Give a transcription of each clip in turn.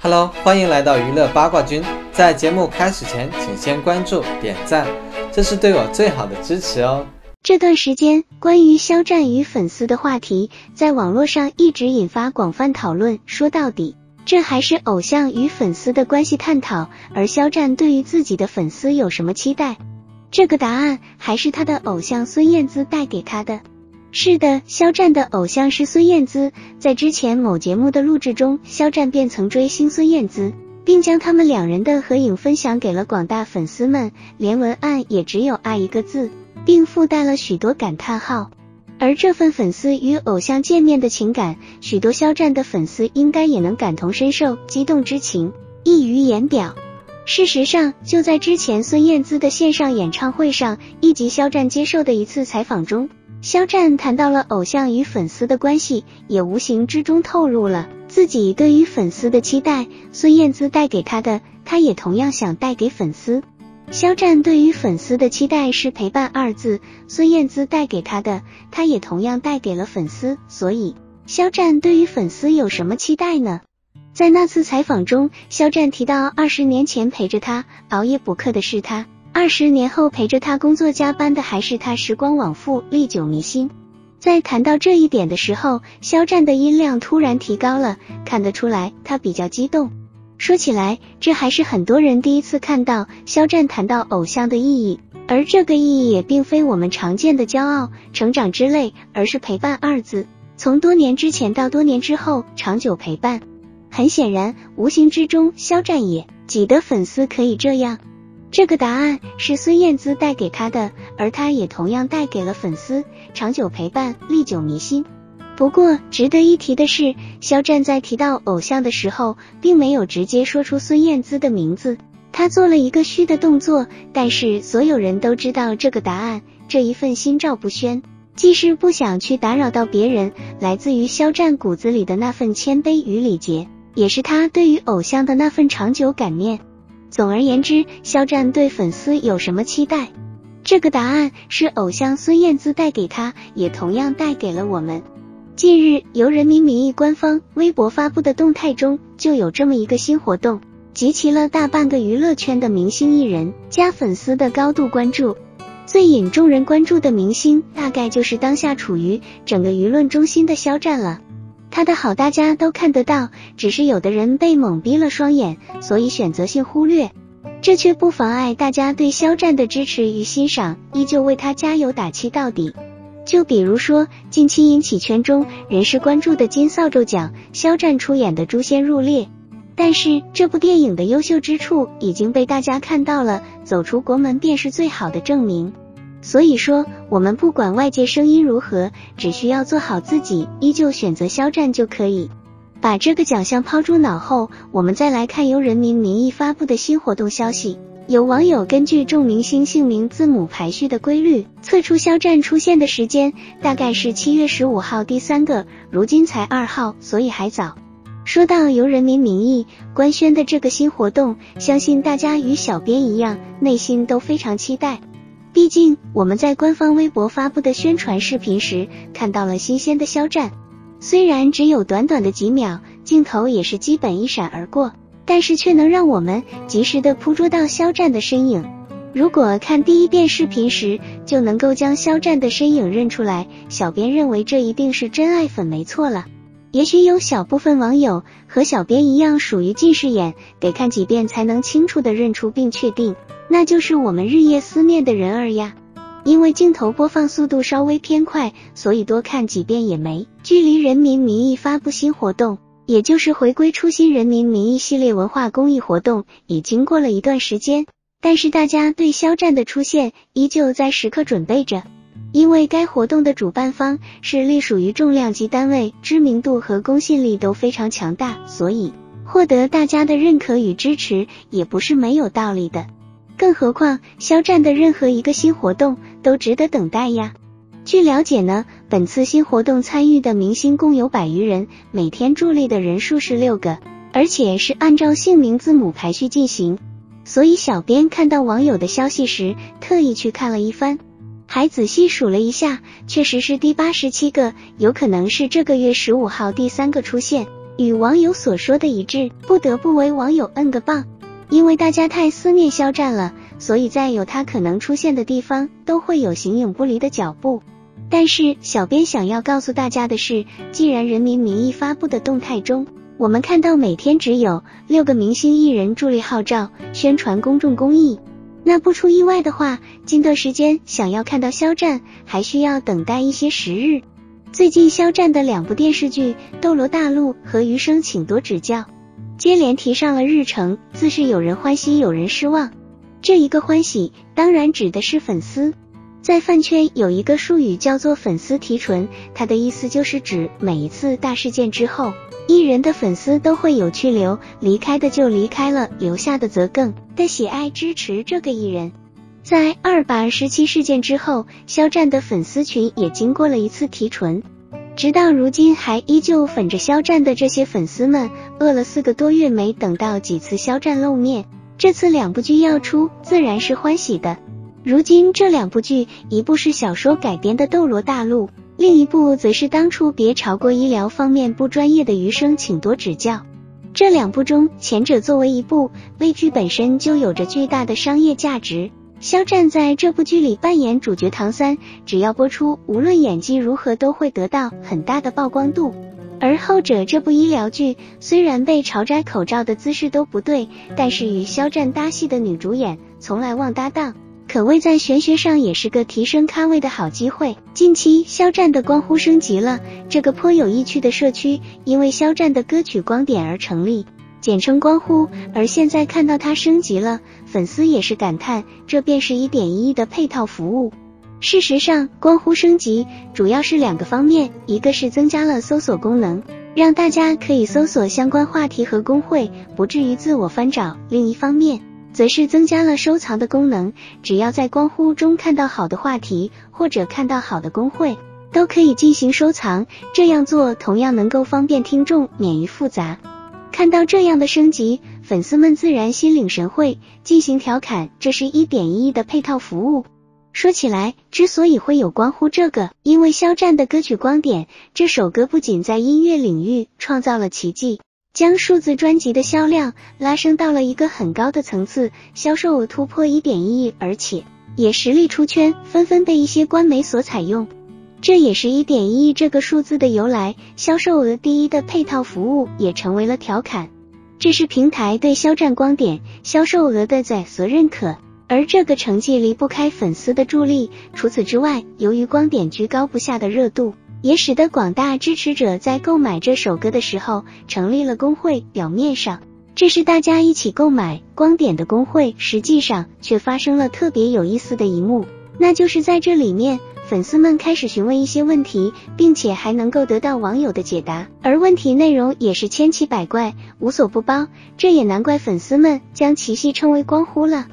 Hello，欢迎来到娱乐八卦君。在节目开始前，请先关注、点赞，这是对我最好的支持哦。这段时间，关于肖战与粉丝的话题在网络上一直引发广泛讨论。说到底，这还是偶像与粉丝的关系探讨。而肖战对于自己的粉丝有什么期待？这个答案还是他的偶像孙燕姿带给他的。是的，肖战的偶像是孙燕姿。在之前某节目的录制中，肖战便曾追星孙燕姿，并将他们两人的合影分享给了广大粉丝们，连文案也只有“爱”一个字，并附带了许多感叹号。而这份粉丝与偶像见面的情感，许多肖战的粉丝应该也能感同身受，激动之情溢于言表。事实上，就在之前孙燕姿的线上演唱会上，以及肖战接受的一次采访中。肖战谈到了偶像与粉丝的关系，也无形之中透露了自己对于粉丝的期待。孙燕姿带给他的，他也同样想带给粉丝。肖战对于粉丝的期待是陪伴二字，孙燕姿带给他的，他也同样带给了粉丝。所以，肖战对于粉丝有什么期待呢？在那次采访中，肖战提到，二十年前陪着他熬夜补课的是他。二十年后陪着他工作加班的还是他，时光往复，历久弥新。在谈到这一点的时候，肖战的音量突然提高了，看得出来他比较激动。说起来，这还是很多人第一次看到肖战谈到偶像的意义，而这个意义也并非我们常见的骄傲、成长之类，而是陪伴二字。从多年之前到多年之后，长久陪伴。很显然，无形之中，肖战也挤得粉丝可以这样。这个答案是孙燕姿带给他的，而他也同样带给了粉丝长久陪伴、历久弥新。不过，值得一提的是，肖战在提到偶像的时候，并没有直接说出孙燕姿的名字，他做了一个虚的动作。但是，所有人都知道这个答案。这一份心照不宣，既是不想去打扰到别人，来自于肖战骨子里的那份谦卑与礼节，也是他对于偶像的那份长久感念。总而言之，肖战对粉丝有什么期待？这个答案是偶像孙燕姿带给他，也同样带给了我们。近日，由人民名义官方微博发布的动态中，就有这么一个新活动，集齐了大半个娱乐圈的明星艺人加粉丝的高度关注。最引众人关注的明星，大概就是当下处于整个舆论中心的肖战了。他的好大家都看得到，只是有的人被蒙蔽了双眼，所以选择性忽略。这却不妨碍大家对肖战的支持与欣赏，依旧为他加油打气到底。就比如说，近期引起圈中人士关注的金扫帚奖，肖战出演的《诛仙入列》，但是这部电影的优秀之处已经被大家看到了，走出国门便是最好的证明。所以说，我们不管外界声音如何，只需要做好自己，依旧选择肖战就可以。把这个奖项抛诸脑后，我们再来看由人民名义发布的新活动消息。有网友根据众明星姓名字母排序的规律，测出肖战出现的时间大概是七月十五号第三个，如今才二号，所以还早。说到由人民名义官宣的这个新活动，相信大家与小编一样，内心都非常期待。毕竟我们在官方微博发布的宣传视频时看到了新鲜的肖战，虽然只有短短的几秒，镜头也是基本一闪而过，但是却能让我们及时的捕捉到肖战的身影。如果看第一遍视频时就能够将肖战的身影认出来，小编认为这一定是真爱粉没错了。也许有小部分网友和小编一样属于近视眼，得看几遍才能清楚的认出并确定。那就是我们日夜思念的人儿呀，因为镜头播放速度稍微偏快，所以多看几遍也没。距离人民名义发布新活动，也就是回归初心人民名义系列文化公益活动，已经过了一段时间，但是大家对肖战的出现依旧在时刻准备着，因为该活动的主办方是隶属于重量级单位，知名度和公信力都非常强大，所以获得大家的认可与支持也不是没有道理的。更何况，肖战的任何一个新活动都值得等待呀。据了解呢，本次新活动参与的明星共有百余人，每天助力的人数是六个，而且是按照姓名字母排序进行。所以，小编看到网友的消息时，特意去看了一番。还仔细数了一下，确实是第八十七个，有可能是这个月十五号第三个出现，与网友所说的一致，不得不为网友摁个棒。因为大家太思念肖战了，所以在有他可能出现的地方，都会有形影不离的脚步。但是，小编想要告诉大家的是，既然人民名义发布的动态中，我们看到每天只有六个明星艺人助力号召宣传公众公益，那不出意外的话，近段时间想要看到肖战，还需要等待一些时日。最近肖战的两部电视剧《斗罗大陆》和《余生，请多指教》。接连提上了日程，自是有人欢喜有人失望。这一个欢喜当然指的是粉丝，在饭圈有一个术语叫做“粉丝提纯”，它的意思就是指每一次大事件之后，艺人的粉丝都会有去留，离开的就离开了，留下的则更的喜爱支持这个艺人。在二八二十七事件之后，肖战的粉丝群也经过了一次提纯。直到如今还依旧粉着肖战的这些粉丝们，饿了四个多月没等到几次肖战露面，这次两部剧要出，自然是欢喜的。如今这两部剧，一部是小说改编的《斗罗大陆》，另一部则是当初别朝过医疗方面不专业的余生，请多指教。这两部中，前者作为一部微剧本身就有着巨大的商业价值。肖战在这部剧里扮演主角唐三，只要播出，无论演技如何都会得到很大的曝光度。而后者这部医疗剧虽然被嘲摘口罩的姿势都不对，但是与肖战搭戏的女主演从来忘搭档，可谓在玄学上也是个提升咖位的好机会。近期肖战的光呼升级了，这个颇有意趣的社区因为肖战的歌曲光点而成立。简称光呼，而现在看到它升级了，粉丝也是感叹，这便是一点一亿的配套服务。事实上，光呼升级主要是两个方面，一个是增加了搜索功能，让大家可以搜索相关话题和工会，不至于自我翻找；另一方面，则是增加了收藏的功能，只要在光呼中看到好的话题或者看到好的工会，都可以进行收藏。这样做同样能够方便听众，免于复杂。看到这样的升级，粉丝们自然心领神会，进行调侃，这是一点一亿的配套服务。说起来，之所以会有关乎这个，因为肖战的歌曲《光点》这首歌不仅在音乐领域创造了奇迹，将数字专辑的销量拉升到了一个很高的层次，销售额突破一点一亿，而且也实力出圈，纷纷被一些官媒所采用。这也是一点一亿这个数字的由来，销售额第一的配套服务也成为了调侃。这是平台对肖战光点销售额的在所认可，而这个成绩离不开粉丝的助力。除此之外，由于光点居高不下的热度，也使得广大支持者在购买这首歌的时候成立了工会。表面上这是大家一起购买光点的工会，实际上却发生了特别有意思的一幕，那就是在这里面。粉丝们开始询问一些问题，并且还能够得到网友的解答，而问题内容也是千奇百怪，无所不包。这也难怪粉丝们将其戏称为“光呼”了。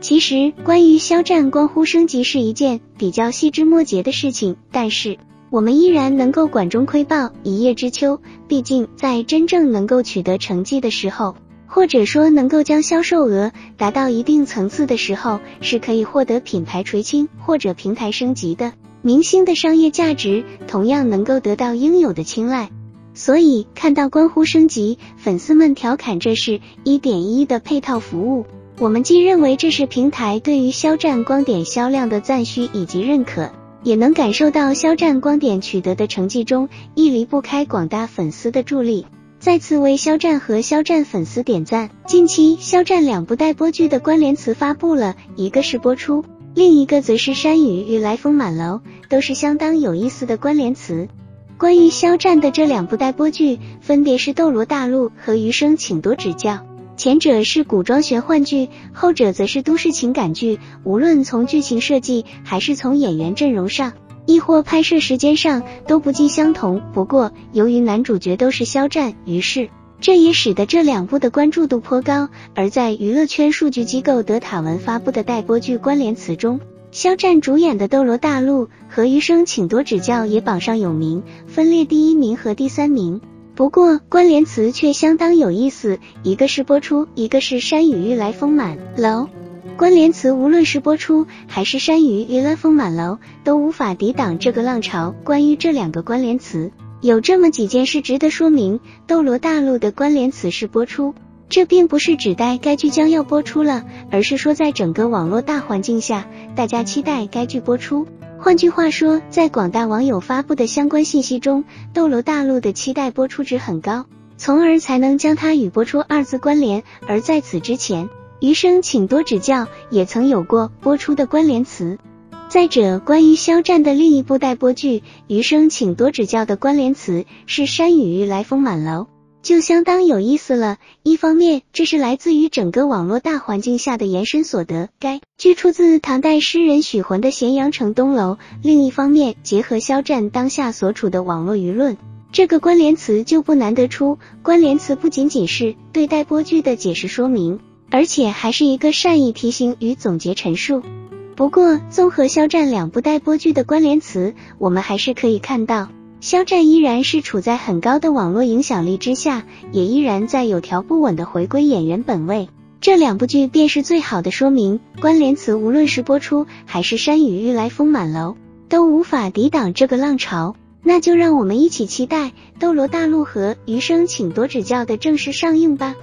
其实，关于肖战光呼升级是一件比较细枝末节的事情，但是我们依然能够管中窥豹，一叶知秋。毕竟，在真正能够取得成绩的时候。或者说，能够将销售额达到一定层次的时候，是可以获得品牌垂青或者平台升级的。明星的商业价值同样能够得到应有的青睐。所以看到关乎升级，粉丝们调侃这是一点一的配套服务。我们既认为这是平台对于肖战光点销量的赞许以及认可，也能感受到肖战光点取得的成绩中亦离不开广大粉丝的助力。再次为肖战和肖战粉丝点赞。近期，肖战两部待播剧的关联词发布了，一个是播出，另一个则是山雨欲来风满楼，都是相当有意思的关联词。关于肖战的这两部待播剧，分别是《斗罗大陆》和《余生，请多指教》。前者是古装玄幻剧，后者则是都市情感剧。无论从剧情设计，还是从演员阵容上。亦或拍摄时间上都不尽相同。不过，由于男主角都是肖战，于是这也使得这两部的关注度颇高。而在娱乐圈数据机构德塔文发布的待播剧关联词中，肖战主演的《斗罗大陆》和《余生，请多指教》也榜上有名，分列第一名和第三名。不过，关联词却相当有意思，一个是播出，一个是山雨欲来风满楼。关联词无论是播出还是山雨欲来风满楼，都无法抵挡这个浪潮。关于这两个关联词，有这么几件事值得说明：斗罗大陆的关联词是播出，这并不是指代该剧将要播出了，而是说在整个网络大环境下，大家期待该剧播出。换句话说，在广大网友发布的相关信息中，斗罗大陆的期待播出值很高，从而才能将它与播出二字关联。而在此之前，余生请多指教也曾有过播出的关联词。再者，关于肖战的另一部待播剧《余生请多指教》的关联词是“山雨欲来风满楼”，就相当有意思了。一方面，这是来自于整个网络大环境下的延伸所得，该剧出自唐代诗人许浑的《咸阳城东楼》；另一方面，结合肖战当下所处的网络舆论，这个关联词就不难得出。关联词不仅仅是对待播剧的解释说明。而且还是一个善意提醒与总结陈述。不过，综合肖战两部待播剧的关联词，我们还是可以看到，肖战依然是处在很高的网络影响力之下，也依然在有条不紊的回归演员本位。这两部剧便是最好的说明，关联词无论是播出还是山雨欲来风满楼，都无法抵挡这个浪潮。那就让我们一起期待《斗罗大陆》和《余生，请多指教》的正式上映吧。